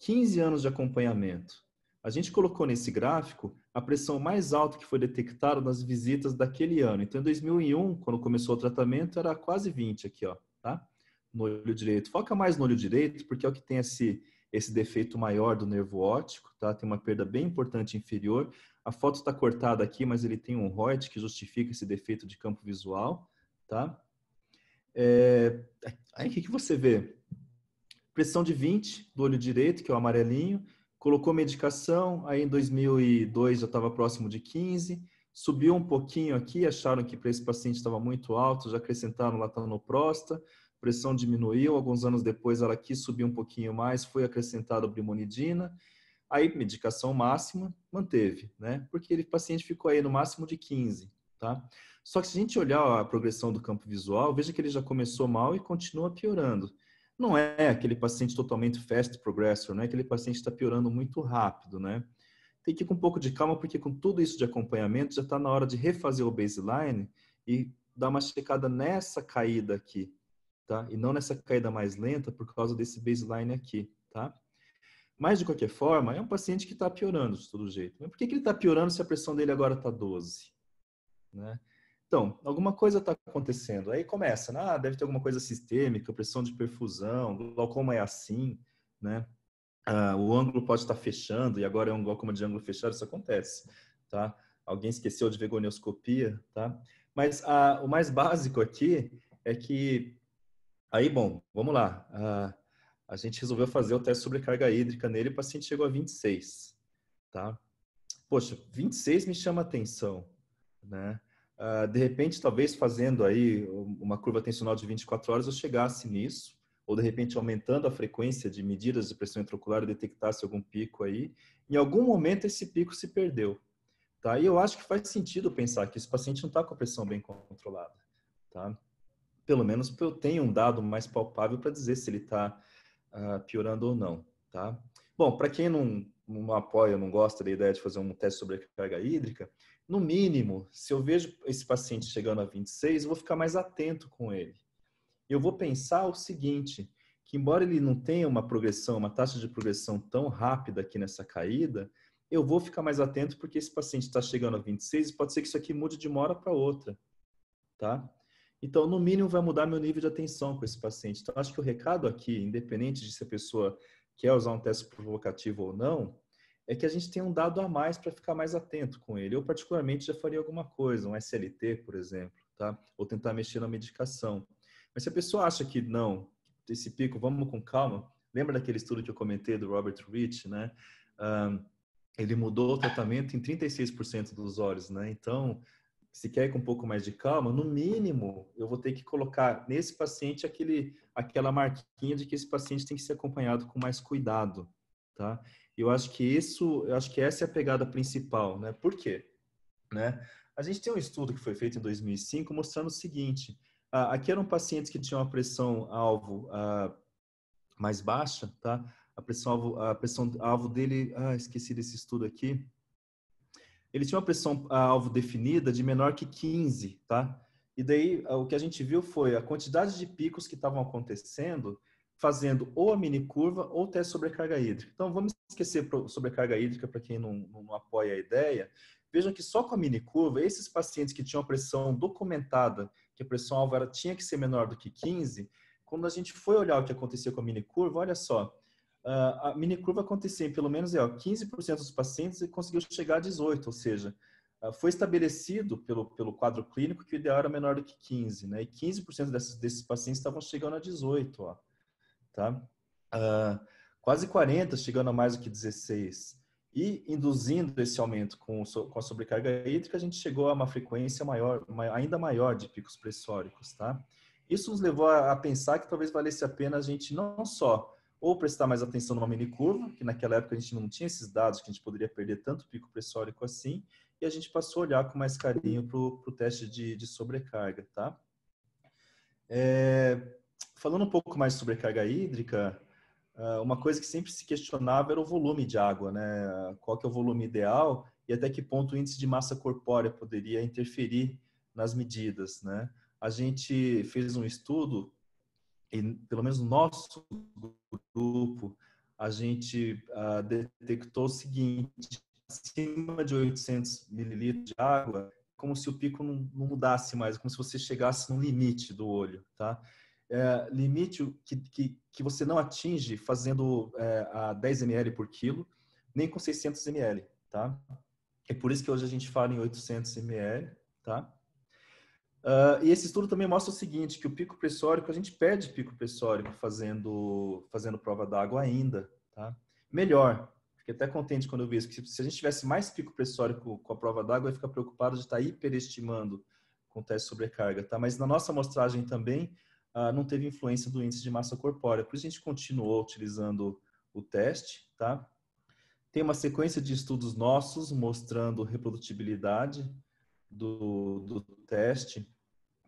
15 anos de acompanhamento. A gente colocou nesse gráfico a pressão mais alta que foi detectada nas visitas daquele ano. Então, em 2001, quando começou o tratamento, era quase 20 aqui, ó, tá? No olho direito. Foca mais no olho direito, porque é o que tem esse, esse defeito maior do nervo óptico, tá? Tem uma perda bem importante inferior. A foto está cortada aqui, mas ele tem um ROIT que justifica esse defeito de campo visual, tá? É, aí o que, que você vê? Pressão de 20 do olho direito, que é o amarelinho, colocou medicação, aí em 2002 já estava próximo de 15, subiu um pouquinho aqui, acharam que para esse paciente estava muito alto, já acrescentaram latanoprosta, pressão diminuiu, alguns anos depois ela aqui subiu um pouquinho mais, foi acrescentada brimonidina, Aí, medicação máxima, manteve, né? Porque o paciente ficou aí no máximo de 15, tá? Só que se a gente olhar a progressão do campo visual, veja que ele já começou mal e continua piorando. Não é aquele paciente totalmente fast progressor, não é aquele paciente que está piorando muito rápido, né? Tem que ir com um pouco de calma, porque com tudo isso de acompanhamento, já está na hora de refazer o baseline e dar uma checada nessa caída aqui, tá? E não nessa caída mais lenta por causa desse baseline aqui, tá? Mas, de qualquer forma, é um paciente que está piorando de todo jeito. Mas por que, que ele está piorando se a pressão dele agora está 12? Né? Então, alguma coisa está acontecendo. Aí começa, né? ah, deve ter alguma coisa sistêmica, pressão de perfusão, glaucoma é assim, né? Ah, o ângulo pode estar fechando e agora é um glaucoma de ângulo fechado, isso acontece, tá? Alguém esqueceu de vegonioscopia, tá? Mas ah, o mais básico aqui é que, aí, bom, vamos lá. Ah, a gente resolveu fazer o teste sobre carga hídrica nele o paciente chegou a 26, tá? Poxa, 26 me chama atenção, né? Uh, de repente, talvez fazendo aí uma curva tensional de 24 horas eu chegasse nisso, ou de repente aumentando a frequência de medidas de pressão intraocular e detectasse algum pico aí. Em algum momento esse pico se perdeu, tá? E eu acho que faz sentido pensar que esse paciente não está com a pressão bem controlada, tá? Pelo menos eu tenho um dado mais palpável para dizer se ele está uh, piorando ou não, tá? Bom, para quem não, não apoia, não gosta da ideia de fazer um teste sobre a carga hídrica, no mínimo, se eu vejo esse paciente chegando a 26, eu vou ficar mais atento com ele. Eu vou pensar o seguinte, que embora ele não tenha uma progressão, uma taxa de progressão tão rápida aqui nessa caída, eu vou ficar mais atento porque esse paciente está chegando a 26 e pode ser que isso aqui mude de uma hora para outra, tá? Então, no mínimo, vai mudar meu nível de atenção com esse paciente. Então, acho que o recado aqui, independente de se a pessoa quer usar um teste provocativo ou não, é que a gente tem um dado a mais para ficar mais atento com ele. Eu, particularmente, já faria alguma coisa, um SLT, por exemplo, tá? Ou tentar mexer na medicação. Mas se a pessoa acha que não, esse pico, vamos com calma, lembra daquele estudo que eu comentei do Robert Rich, né? Um, ele mudou o tratamento em 36% dos olhos, né? Então, se quer ir com um pouco mais de calma, no mínimo eu vou ter que colocar nesse paciente aquele, aquela marquinha de que esse paciente tem que ser acompanhado com mais cuidado, tá? Eu acho que isso, eu acho que essa é a pegada principal, né? Por quê? Né? A gente tem um estudo que foi feito em 2005 mostrando o seguinte: ah, aqui eram pacientes que tinham a pressão alvo ah, mais baixa, tá? A pressão alvo, a pressão alvo dele, ah, esqueci desse estudo aqui ele tinha uma pressão alvo definida de menor que 15, tá? E daí o que a gente viu foi a quantidade de picos que estavam acontecendo fazendo ou a mini curva ou teste sobrecarga hídrica. Então, vamos esquecer sobrecarga hídrica para quem não, não, apoia a ideia. Vejam que só com a mini curva, esses pacientes que tinham pressão documentada, que a pressão alvo era, tinha que ser menor do que 15, quando a gente foi olhar o que acontecia com a mini curva, olha só, a mini curva acontecia em pelo menos é, ó, 15% dos pacientes e conseguiu chegar a 18, ou seja, foi estabelecido pelo, pelo quadro clínico que o ideal era menor do que 15, né? E 15% desses, desses pacientes estavam chegando a 18, ó tá? Uh, quase 40, chegando a mais do que 16. E induzindo esse aumento com, com a sobrecarga hídrica, a gente chegou a uma frequência maior, ainda maior de picos pressóricos, tá? Isso nos levou a, pensar que talvez valesse a pena a gente não só ou prestar mais atenção numa mini curva, que naquela época a gente não tinha esses dados que a gente poderia perder tanto pico pressórico assim, e a gente passou a olhar com mais carinho para o teste de, de sobrecarga, tá? É, falando um pouco mais sobre carga hídrica, ah, uma coisa que sempre se questionava era o volume de água, né? Qual que é o volume ideal e até que ponto o índice de massa corpórea poderia interferir nas medidas, né? A gente fez um estudo e pelo menos no nosso grupo a gente uh, detectou o seguinte: acima de 800 mililitros de água, como se o pico não, não mudasse mais, como se você chegasse no limite do olho, tá? É, limite que, que, que você não atinge fazendo é, a 10 ml por quilo, nem com 600 ml, tá? É por isso que hoje a gente fala em 800 ml, tá? Uh, e esse estudo também mostra o seguinte, que o pico pressórico, a gente perde pico pressórico fazendo, fazendo prova d'água ainda, tá? Melhor, fiquei até contente quando eu vi isso, que se a gente tivesse mais pico pressórico com a prova d'água, eu ia ficar preocupado de estar hiperestimando com o teste sobrecarga, tá? Mas na nossa amostragem também, ah, não teve influência do índice de massa corpórea. Por isso a gente continuou utilizando o teste, tá? Tem uma sequência de estudos nossos mostrando reprodutibilidade do, do teste,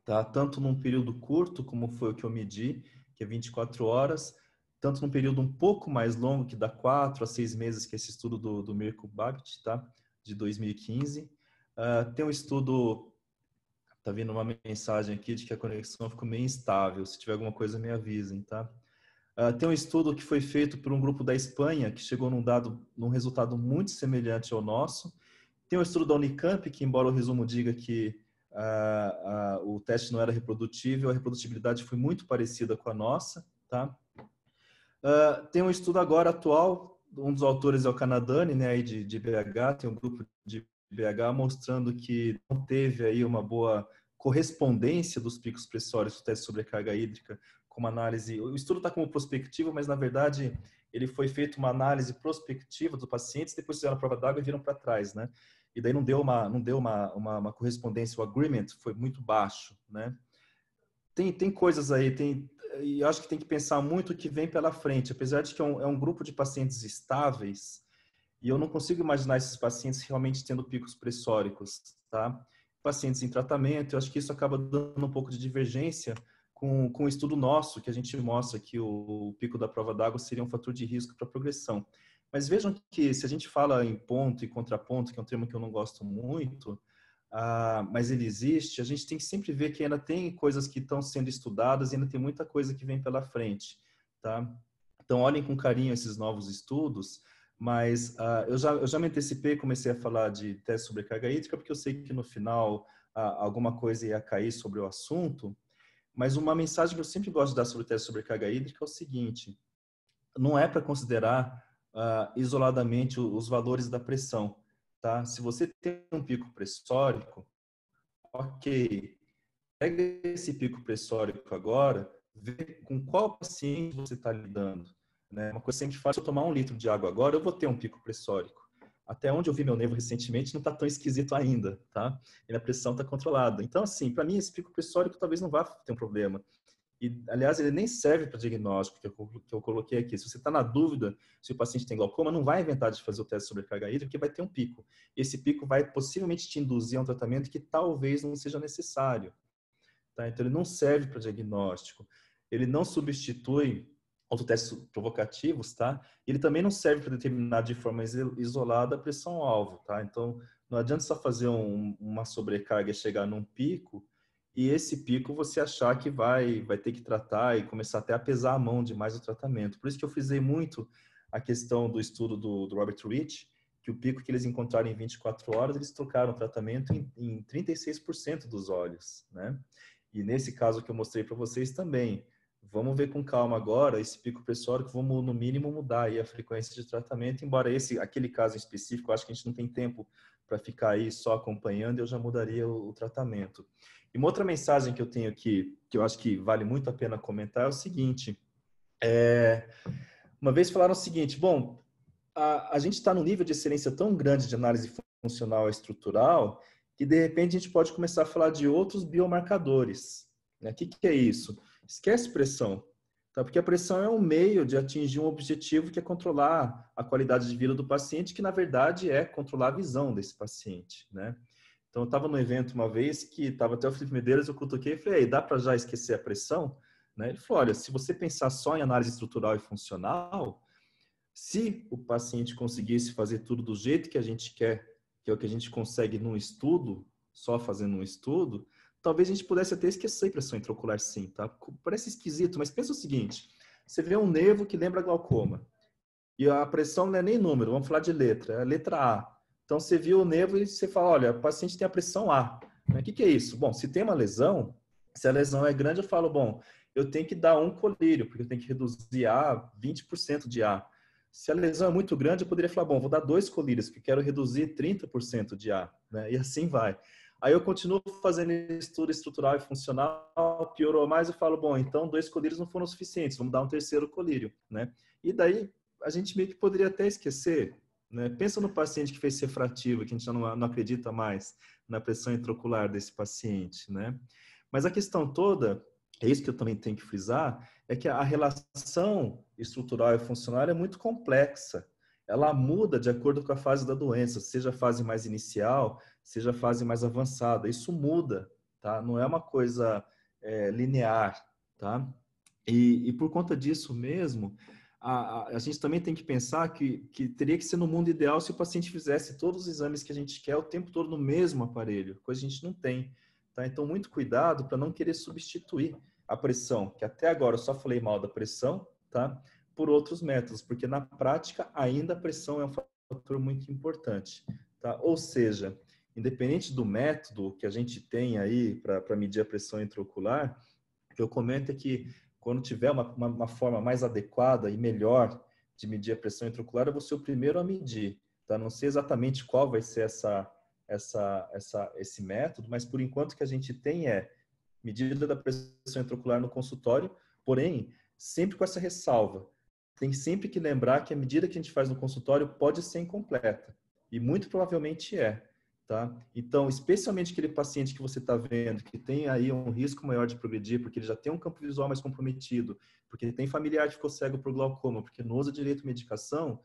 tá? Tanto num período curto, como foi o que eu medi, que é 24 horas, tanto num período um pouco mais longo, que dá 4 a 6 meses, que é esse estudo do, do Mirko Babit, tá? De 2015. Uh, ah, tem um estudo Tá vindo uma mensagem aqui de que a conexão ficou meio instável. Se tiver alguma coisa, me avisem, tá? Uh, tem um estudo que foi feito por um grupo da Espanha que chegou num dado, num resultado muito semelhante ao nosso. Tem um estudo da Unicamp que, embora o resumo diga que uh, uh, o teste não era reprodutível, a reprodutibilidade foi muito parecida com a nossa, tá? tem um estudo agora atual, um dos autores é o Canadani, né, aí de, de BH, tem um grupo de BH mostrando que não teve aí uma boa correspondência dos picos pressóricos do teste de sobrecarga hídrica com uma análise. O estudo está como prospectivo, mas na verdade ele foi feito uma análise prospectiva dos pacientes, depois fizeram a prova d'água e viram para trás, né? E daí não deu uma não deu uma, uma, uma, correspondência, o agreement foi muito baixo, né? Tem tem coisas aí, tem e acho que tem que pensar muito o que vem pela frente, apesar de que é um, é um grupo de pacientes estáveis e eu não consigo imaginar esses pacientes realmente tendo picos pressóricos, tá? Pacientes em tratamento, eu acho que isso acaba dando um pouco de divergência com, com o estudo nosso, que a gente mostra que o, o pico da prova d'água seria um fator de risco para progressão. Mas vejam que se a gente fala em ponto e contraponto, que é um termo que eu não gosto muito, ah, mas ele existe, a gente tem que sempre ver que ainda tem coisas que estão sendo estudadas e ainda tem muita coisa que vem pela frente, tá? Então, olhem com carinho esses novos estudos, mas uh, eu, já, eu já me antecipei, comecei a falar de teste sobre carga hídrica, porque eu sei que no final uh, alguma coisa ia cair sobre o assunto. Mas uma mensagem que eu sempre gosto de dar sobre teste sobre carga hídrica é o seguinte: não é para considerar uh, isoladamente os valores da pressão. Tá? Se você tem um pico pressórico, ok, pega esse pico pressórico agora, vê com qual paciente você está lidando. Né? Uma coisa que gente faz, se eu tomar um litro de água agora, eu vou ter um pico pressórico. Até onde eu vi meu nervo recentemente, não está tão esquisito ainda, tá? E a pressão está controlada. Então, assim, para mim, esse pico pressórico talvez não vá ter um problema. E, aliás, ele nem serve para diagnóstico, que eu, que eu, coloquei aqui. Se você está na dúvida se o paciente tem glaucoma, não vai inventar de fazer o teste sobre carga hídrica, porque vai ter um pico. Esse pico vai possivelmente te induzir a um tratamento que talvez não seja necessário. Tá? Então, ele não serve para diagnóstico. Ele não substitui autotestes provocativos, tá? Ele também não serve para determinar de forma isolada a pressão-alvo, tá? Então, não adianta só fazer um, uma sobrecarga e chegar num pico e esse pico você achar que vai, vai ter que tratar e começar até a pesar a mão demais o tratamento. Por isso que eu frisei muito a questão do estudo do, do Robert Rich, que o pico que eles encontraram em 24 horas, eles trocaram o tratamento em, em 36% dos olhos, né? E nesse caso que eu mostrei para vocês também, vamos ver com calma agora esse pico pressórico, vamos no mínimo mudar aí a frequência de tratamento, embora esse aquele caso específico, acho que a gente não tem tempo para ficar aí só acompanhando, eu já mudaria o, o, tratamento. E uma outra mensagem que eu tenho aqui, que eu acho que vale muito a pena comentar, é o seguinte: é, uma vez falaram o seguinte, bom, a, a gente está num nível de excelência tão grande de análise funcional e estrutural que de repente a gente pode começar a falar de outros biomarcadores. Né? O que, que é isso? Esquece pressão, tá? porque a pressão é um meio de atingir um objetivo que é controlar a qualidade de vida do paciente, que na verdade é controlar a visão desse paciente. Né? Então, eu estava no evento uma vez que estava até o Felipe Medeiros, eu cutuquei e falei, dá para já esquecer a pressão? Né? Ele falou, olha, se você pensar só em análise estrutural e funcional, se o paciente conseguisse fazer tudo do jeito que a gente quer que é o que a gente consegue num estudo, só fazendo um estudo, talvez a gente pudesse até esquecer pressão intraocular sim, tá? Parece esquisito, mas pensa o seguinte, você vê um nervo que lembra glaucoma, e a pressão não é nem número, vamos falar de letra, é a letra A. Então você viu o nervo e você fala, olha, o paciente tem a pressão A. O que, que é isso? Bom, se tem uma lesão, se a lesão é grande, eu falo, bom, eu tenho que dar um colírio, porque eu tenho que reduzir A 20% de A. Se a lesão é muito grande, eu poderia falar, bom, vou dar dois colírios, que quero reduzir 30% de A, né? E assim vai. Aí eu continuo fazendo estudo estrutural e funcional, piorou mais, eu falo, bom, então dois colírios não foram suficientes, vamos dar um terceiro colírio, né? E daí a gente meio que poderia até esquecer, né? Pensa no paciente que fez refrativo, que a gente já não, não acredita mais na pressão intraocular desse paciente, né? Mas a questão toda, é isso que eu também tenho que frisar, é que a relação estrutural e funcional é muito complexa. Ela muda de acordo com a fase da doença, seja a fase mais inicial, seja fase mais avançada. Isso muda, tá? Não é uma coisa é, linear, tá? E, e, por conta disso mesmo, a, a, a, gente também tem que pensar que, que teria que ser no mundo ideal se o paciente fizesse todos os exames que a gente quer o tempo todo no mesmo aparelho, coisa que a gente não tem. Tá? Então, muito cuidado para não querer substituir a pressão, que até agora eu só falei mal da pressão, tá? Por outros métodos, porque na prática ainda a pressão é um fator muito importante, tá? Ou seja, independente do método que a gente tem aí para medir a pressão intraocular, o que eu comento é que quando tiver uma, uma, uma, forma mais adequada e melhor de medir a pressão intraocular, eu vou ser o primeiro a medir, tá? Não sei exatamente qual vai ser essa, essa, essa, esse método, mas por enquanto o que a gente tem é medida da pressão intraocular no consultório, porém, sempre com essa ressalva. Tem sempre que lembrar que a medida que a gente faz no consultório pode ser incompleta, e muito provavelmente é. Tá? Então, especialmente aquele paciente que você está vendo, que tem aí um risco maior de progredir, porque ele já tem um campo visual mais comprometido, porque tem familiar que ficou cego por glaucoma, porque não usa direito medicação,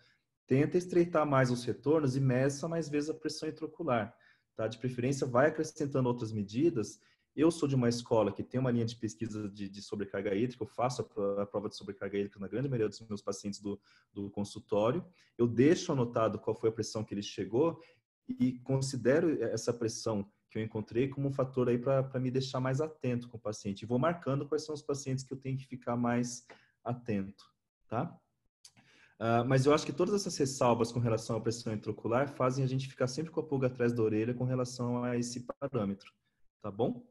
tenta estreitar mais os retornos e meça mais vezes a pressão intraocular. Tá? De preferência, vai acrescentando outras medidas eu sou de uma escola que tem uma linha de pesquisa de, de sobrecarga hídrica, eu faço a, a, prova de sobrecarga hídrica na grande maioria dos meus pacientes do, do consultório. Eu deixo anotado qual foi a pressão que ele chegou e considero essa pressão que eu encontrei como um fator aí para me deixar mais atento com o paciente. E vou marcando quais são os pacientes que eu tenho que ficar mais atento, tá? Uh, mas eu acho que todas essas ressalvas com relação à pressão intraocular fazem a gente ficar sempre com a pulga atrás da orelha com relação a esse parâmetro, tá bom?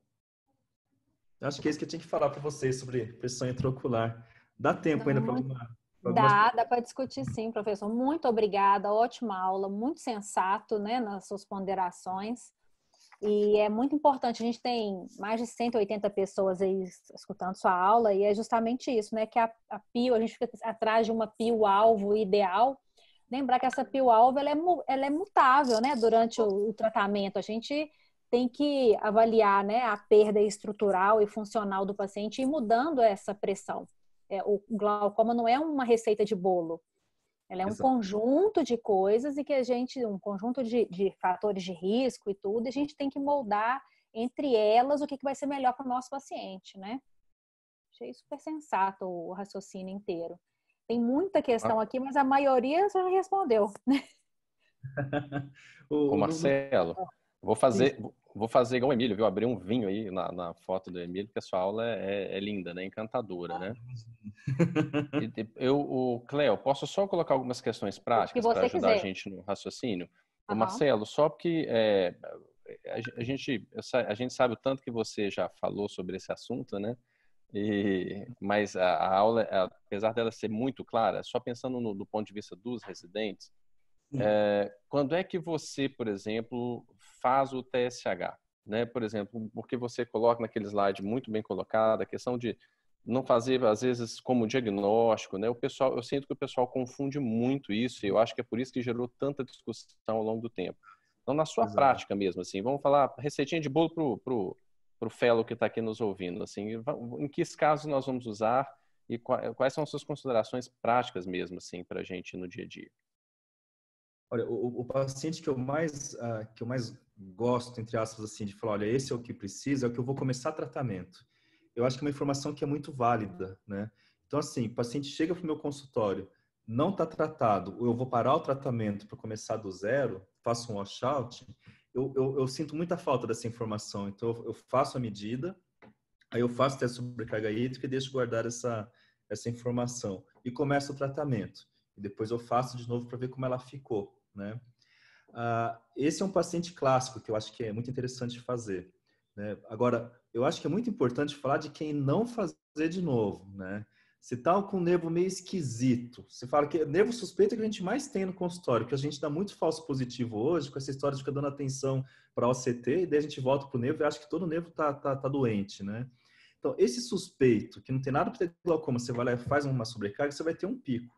Acho que é isso que eu tinha que falar para vocês sobre pressão intraocular. Dá tempo ainda para alguma... Dá, dá para discutir sim, professor. Muito obrigada, ótima aula, muito sensato, né, nas suas ponderações. E é muito importante, a gente tem mais de 180 pessoas aí escutando sua aula, e é justamente isso, né? Que a, a PIO, a gente fica atrás de uma PIO-alvo ideal. Lembrar que essa PIO-alvo ela é, ela é mutável, né? Durante o, o tratamento. A gente tem que avaliar né, a perda estrutural e funcional do paciente e mudando essa pressão. É, o glaucoma não é uma receita de bolo. Ela é um Exato. conjunto de coisas e que a gente, um conjunto de, de, fatores de risco e tudo, e a gente tem que moldar entre elas o que, que vai ser melhor para o nosso paciente, né? Achei super sensato o raciocínio inteiro. Tem muita questão ah. aqui, mas a maioria já respondeu, né? o, o Marcelo. Vou fazer, vou fazer igual o Emílio, viu? Abrir um vinho aí na, na foto do Emílio, porque a sua aula é, é linda, né? Encantadora, né? eu, o Cleo, posso só colocar algumas questões práticas para ajudar quiser. a gente no raciocínio? Uhum. O Marcelo, só porque é, a, gente, a gente sabe o tanto que você já falou sobre esse assunto, né? E, mas a, a aula, apesar dela ser muito clara, só pensando no, do ponto de vista dos residentes, é, quando é que você, por exemplo, faz o TSH? Né? Por exemplo, porque você coloca naquele slide muito bem colocado a questão de não fazer às vezes como diagnóstico, né? O pessoal, eu sinto que o pessoal confunde muito isso e eu acho que é por isso que gerou tanta discussão ao longo do tempo. Então, na sua Exato. prática mesmo, assim, vamos falar receitinha de bolo pro pro, pro fellow que está aqui nos ouvindo, assim, em que casos nós vamos usar e quais são as suas considerações práticas mesmo, assim, para a gente no dia a dia? Olha, o, o paciente que eu mais uh, que eu mais gosto, entre aspas, assim, de falar, olha, esse é o que precisa, é o que eu vou começar tratamento. Eu acho que é uma informação que é muito válida, né? Então, assim, o paciente chega para o meu consultório, não está tratado, ou eu vou parar o tratamento para começar do zero, faço um washout, eu, eu, eu, sinto muita falta dessa informação. Então, eu, faço a medida, aí eu faço teste sobrecarga hídrica e deixo guardar essa, essa informação. E começo o tratamento. E depois eu faço de novo para ver como ela ficou né? Uh, esse é um paciente clássico que eu acho que é muito interessante fazer. Né? Agora, eu acho que é muito importante falar de quem não fazer de novo, né? Se tá com um nervo meio esquisito, você fala que nervo suspeito é que a gente mais tem no consultório, que a gente dá muito falso positivo hoje, com essa história de ficar dando atenção para OCT, e daí a gente volta para o nervo e acha que todo nervo tá, tá, tá doente, né? Então, esse suspeito, que não tem nada para ter glaucoma, você vai lá e faz uma sobrecarga, você vai ter um pico,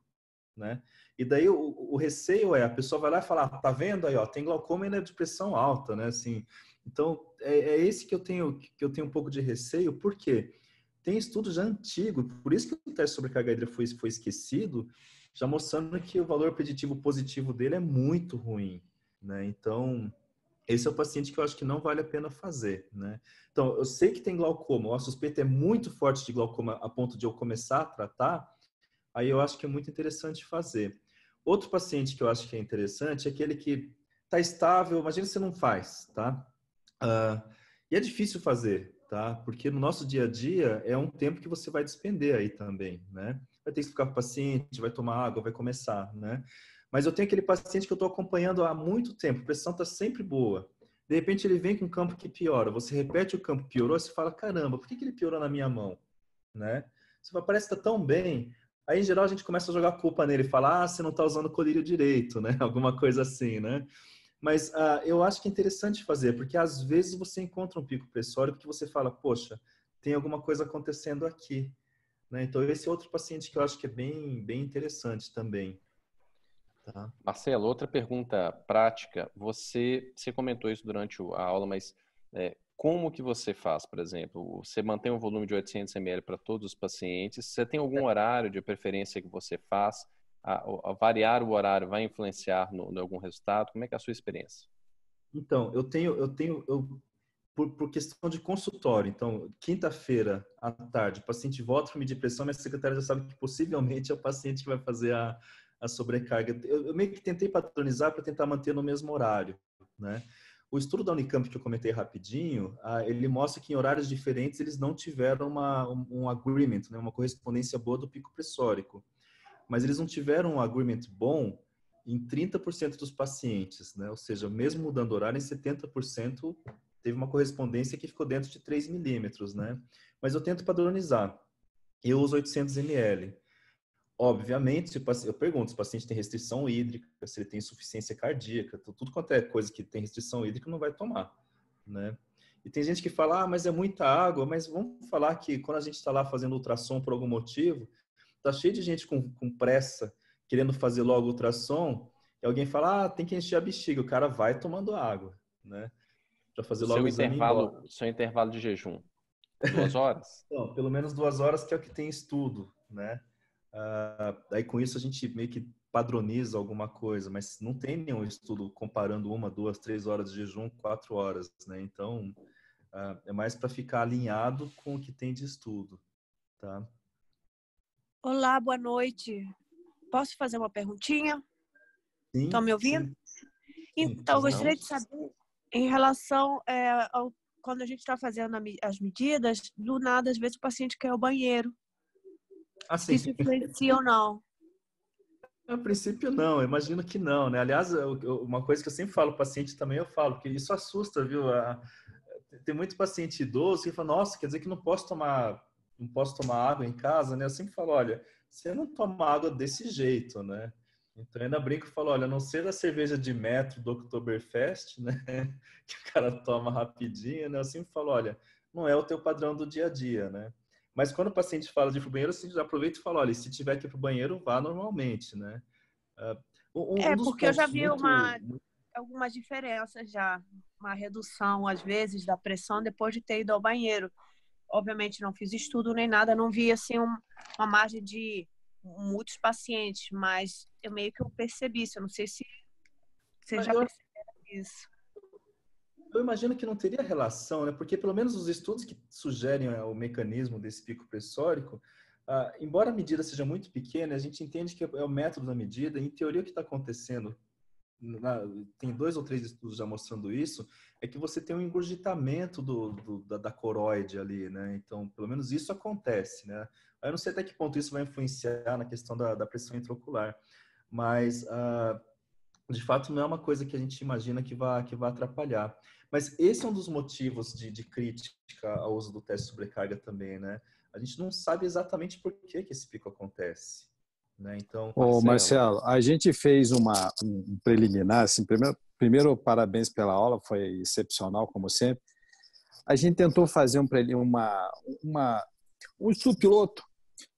né? E daí o, o, receio é a pessoa vai lá e falar, ah, tá vendo aí, ó, tem glaucoma e na depressão alta, né? Assim, então é, é, esse que eu tenho que eu tenho um pouco de receio, porque tem estudo já antigo, por isso que o teste sobre carga foi, foi esquecido, já mostrando que o valor preditivo positivo dele é muito ruim, né? Então esse é o paciente que eu acho que não vale a pena fazer, né? Então, eu sei que tem glaucoma, a suspeita é muito forte de glaucoma a ponto de eu começar a tratar, aí eu acho que é muito interessante fazer. Outro paciente que eu acho que é interessante é aquele que está estável, imagina você não faz, tá? Uh, e é difícil fazer, tá? Porque no nosso dia a dia é um tempo que você vai despender aí também, né? Vai ter que ficar com o paciente, vai tomar água, vai começar, né? Mas eu tenho aquele paciente que eu estou acompanhando há muito tempo, a pressão está sempre boa. De repente ele vem com um campo que piora, você repete o campo piorou, você fala, caramba, por que, que ele piorou na minha mão? Né? Você fala, parece que está tão bem. Aí, em geral, a gente começa a jogar culpa nele, falar, ah, você não está usando o colírio direito, né? Alguma coisa assim, né? Mas uh, eu acho que é interessante fazer, porque às vezes você encontra um pico pressório que você fala, poxa, tem alguma coisa acontecendo aqui. Né? Então, esse é outro paciente que eu acho que é bem, bem interessante também. Tá? Marcelo, outra pergunta prática. Você, você comentou isso durante a aula, mas é, como que você faz, por exemplo? Você mantém um volume de 800 ml para todos os pacientes? Você tem algum horário de preferência que você faz? A, a variar o horário vai influenciar no, no, algum resultado? Como é que é a sua experiência? Então, eu tenho, eu tenho, eu, por, por questão de consultório. Então, quinta-feira à tarde, o paciente volta para medir pressão, minha secretária já sabe que possivelmente é o paciente que vai fazer a, a sobrecarga. Eu, eu meio que tentei patronizar para tentar manter no mesmo horário, né? O estudo da Unicamp que eu comentei rapidinho, ah, ele mostra que em horários diferentes eles não tiveram uma, um agreement, né, uma correspondência boa do pico pressórico. Mas eles não tiveram um agreement bom em 30% dos pacientes, né? Ou seja, mesmo mudando horário, em 70% teve uma correspondência que ficou dentro de 3 milímetros, né? Mas eu tento padronizar. Eu uso 800 ml. Obviamente, se paciente, eu pergunto se o paciente tem restrição hídrica, se ele tem insuficiência cardíaca, tudo quanto é coisa que tem restrição hídrica não vai tomar, né? E tem gente que fala, ah, mas é muita água, mas vamos falar que quando a gente está lá fazendo ultrassom por algum motivo, tá cheio de gente com, com pressa, querendo fazer logo ultrassom, e alguém fala, ah, tem que encher a bexiga, o cara vai tomando água, né? Para fazer logo seu o intervalo, Seu intervalo de jejum, duas horas? Não, pelo menos duas horas que é o que tem estudo, né? Uh, aí com isso a gente meio que padroniza alguma coisa, mas não tem nenhum estudo comparando uma, duas, três horas de jejum, quatro horas, né? Então uh, é mais para ficar alinhado com o que tem de estudo, tá? Olá, boa noite. Posso fazer uma perguntinha? Estão me ouvindo? Sim. Então, eu gostaria de saber, Em relação é, ao, quando a gente está fazendo as medidas, do nada, às vezes o paciente quer o banheiro. Assim. Isso influencia ou não? A princípio, não. Eu imagino que não, né? Aliás, uma coisa que eu sempre falo para o paciente também, eu falo, porque isso assusta, viu? Tem muito paciente idoso que fala, nossa, quer dizer que não posso tomar, não posso tomar água em casa, né? Eu sempre falo, olha, você não toma água desse jeito, né? Então, eu ainda brinco e falo, olha, a não ser da cerveja de metro do Oktoberfest, né? Que o cara toma rapidinho, né? Eu sempre falo, olha, não é o teu padrão do dia a dia, né? Mas quando o paciente fala de ir para o banheiro, você já aproveita e fala, olha, se tiver que ir para o banheiro, vá normalmente, né? Uh, um, é, um porque eu já vi muito... uma, algumas diferenças já, uma redução, às vezes, da pressão depois de ter ido ao banheiro. Obviamente, não fiz estudo nem nada, não vi, assim, um, uma margem de muitos pacientes, mas eu meio que eu percebi isso. Eu não sei se você já percebeu isso eu imagino que não teria relação, né? Porque pelo menos os estudos que sugerem né, o mecanismo desse pico pressórico, ah, embora a medida seja muito pequena, a gente entende que é o método da medida. Em teoria, o que está acontecendo, na, tem dois ou três estudos já mostrando isso, é que você tem um engurgitamento do, do da, da, coroide ali, né? Então, pelo menos isso acontece, né? Eu não sei até que ponto isso vai influenciar na questão da, da pressão intraocular, mas ah, de fato não é uma coisa que a gente imagina que vai que vai atrapalhar. Mas esse é um dos motivos de, de crítica ao uso do teste de sobrecarga também, né? A gente não sabe exatamente por que, que esse pico acontece. Né? Então, Ô, Marcelo, a gente fez uma, um preliminar, assim, primeiro, primeiro, parabéns pela aula, foi excepcional, como sempre. A gente tentou fazer um, uma, uma, um estudo piloto,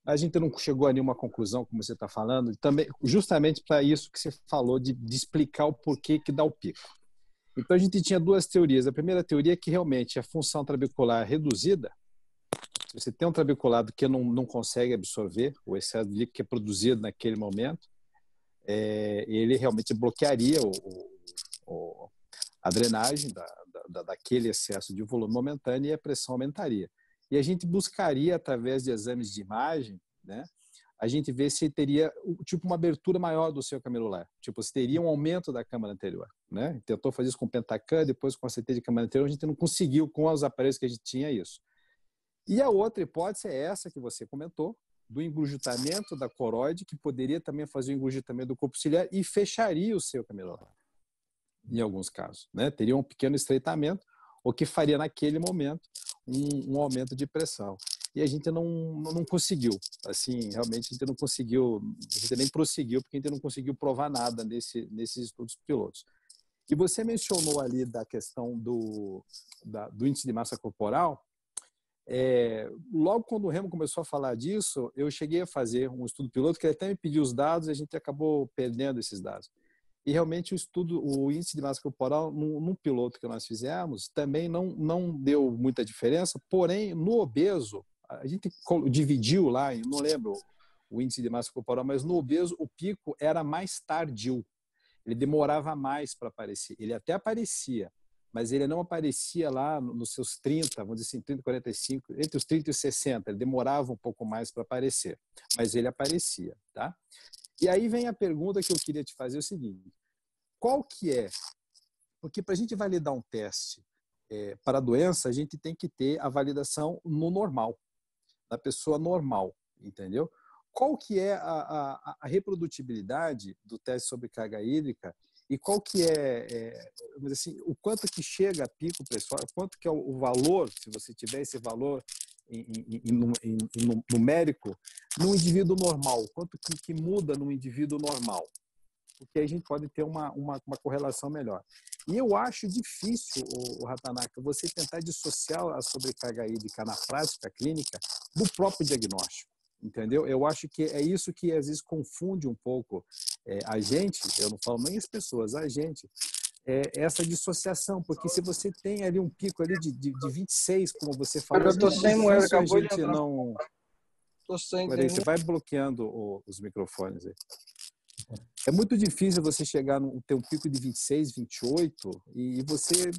a gente não chegou a nenhuma conclusão, como você está falando, também justamente para isso que você falou, de, de explicar o porquê que dá o pico. Então a gente tinha duas teorias. A primeira teoria é que realmente a função trabecular reduzida, se você tem um trabeculado que não, não consegue absorver o excesso de líquido que é produzido naquele momento, é, ele realmente bloquearia o, o, a drenagem da, da, daquele excesso de volume momentâneo e a pressão aumentaria. E a gente buscaria, através de exames de imagem, né, a gente vê se teria tipo uma abertura maior do seu camelular, tipo se teria um aumento da câmara anterior, né? Tentou fazer isso com Pentacan, depois com a CT de câmara anterior, a gente não conseguiu com os aparelhos que a gente tinha isso. E a outra hipótese é essa que você comentou, do engurgitamento da coroide, que poderia também fazer o engurgitamento do corpo ciliar e fecharia o seu camelular, em alguns casos, né? Teria um pequeno estreitamento, o que faria naquele momento um, um aumento de pressão e a gente não, não conseguiu. Assim, realmente a gente não conseguiu, a gente nem prosseguiu porque a gente não conseguiu provar nada nesse, nesses estudos pilotos. E você mencionou ali da questão do, da, do índice de massa corporal. É, logo quando o Remo começou a falar disso, eu cheguei a fazer um estudo piloto que ele até me pediu os dados e a gente acabou perdendo esses dados. E realmente o estudo, o índice de massa corporal, no, piloto que nós fizemos, também não, não deu muita diferença, porém, no obeso, a gente dividiu lá, eu não lembro o índice de massa corporal, mas no obeso o pico era mais tardio. Ele demorava mais para aparecer. Ele até aparecia, mas ele não aparecia lá nos seus 30, vamos dizer assim, 30, 45, entre os 30 e os 60. Ele demorava um pouco mais para aparecer, mas ele aparecia, tá? E aí vem a pergunta que eu queria te fazer é o seguinte: qual que é? Porque para a gente validar um teste é, para a doença, a gente tem que ter a validação no normal da pessoa normal, entendeu? Qual que é a, a, a reprodutibilidade do teste sobre carga hídrica e qual que é, é assim, o quanto que chega a pico pressório, quanto que é o, valor, se você tiver esse valor em, em, em, numérico, no indivíduo normal, quanto que, que muda no indivíduo normal, porque a gente pode ter uma, uma, uma correlação melhor. E eu acho difícil, o, o Ratanaka, você tentar dissociar a sobrecarga hídrica na prática clínica do próprio diagnóstico. Entendeu? Eu acho que é isso que às vezes confunde um pouco é, a gente, eu não falo nem as pessoas, a gente, é, essa dissociação, porque se você tem ali um pico ali de, de, de 26, como você falou, eu tô sem moeda, acabou de não. Tô sem. Peraí, você vai bloqueando o, os microfones aí. É muito difícil você chegar no ter um pico de 26, 28 e você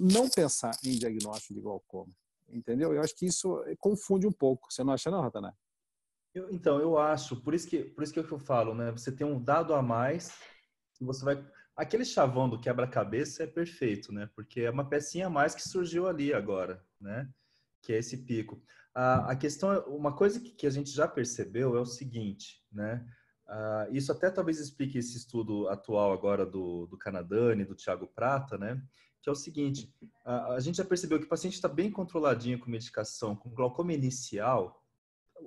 não pensar em diagnóstico de glaucoma. Entendeu? Eu acho que isso confunde um pouco. Você não acha não, Ratanai? Eu, então, eu acho, por isso que por isso que eu falo, né? Você tem um dado a mais, você vai Aquele chavão do quebra-cabeça é perfeito, né? Porque é uma pecinha a mais que surgiu ali agora, né? Que é esse pico. A, a questão, uma coisa que, que, a gente já percebeu é o seguinte, né? Uh, isso até talvez explique esse estudo atual agora do, do Canadani, do Tiago Prata, né? Que é o seguinte, uh, a gente já percebeu que o paciente está bem controladinho com medicação, com glaucoma inicial,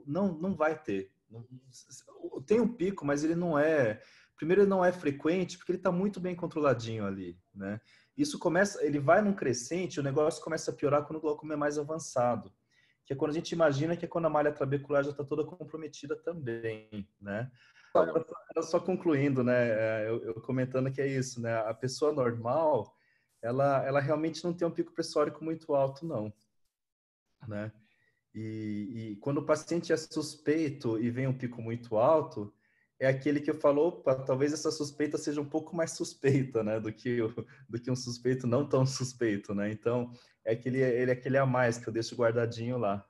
não, não vai ter. Tem um pico, mas ele não é primeiro ele não é frequente porque ele está muito bem controladinho ali, né? Isso começa, ele vai num crescente, o negócio começa a piorar quando o glaucoma é mais avançado, que é quando a gente imagina que é quando a malha trabecular já está toda comprometida também, né? Só, só concluindo, né? É, eu, eu, comentando que é isso, né? A pessoa normal, ela, ela realmente não tem um pico pressórico muito alto, não, né? E, e quando o paciente é suspeito e vem um pico muito alto, é aquele que eu falou, talvez essa suspeita seja um pouco mais suspeita, né, do que, o, do que um suspeito não tão suspeito, né? Então, é aquele, ele é aquele a mais que eu deixo guardadinho lá.